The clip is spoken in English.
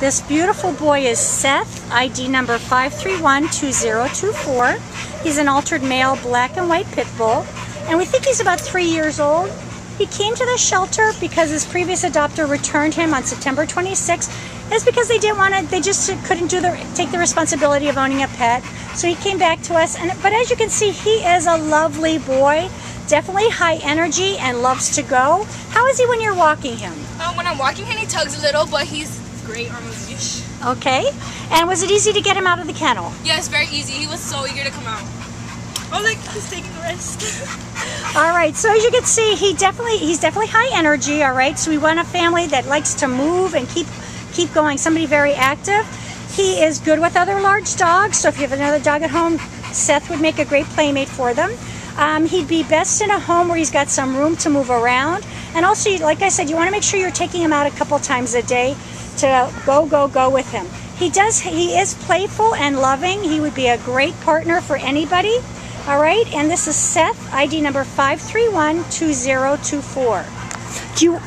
This beautiful boy is Seth, ID number 5312024. He's an altered male black and white pit bull, and we think he's about three years old. He came to the shelter because his previous adopter returned him on September 26th. It's because they didn't want to, they just couldn't do the take the responsibility of owning a pet. So he came back to us, and but as you can see, he is a lovely boy. Definitely high energy and loves to go. How is he when you're walking him? Um, when I'm walking him, he tugs a little, but he's great on his leash. Okay. And was it easy to get him out of the kennel? Yes, very easy. He was so eager to come out. Oh, look, he's taking a rest. all right. So as you can see, he definitely he's definitely high energy. All right. So we want a family that likes to move and keep keep going. Somebody very active. He is good with other large dogs. So if you have another dog at home, Seth would make a great playmate for them. Um, he'd be best in a home where he's got some room to move around. And also, like I said, you want to make sure you're taking him out a couple times a day to go, go, go with him. He does, he is playful and loving. He would be a great partner for anybody. All right, and this is Seth, ID number 5312024. Do you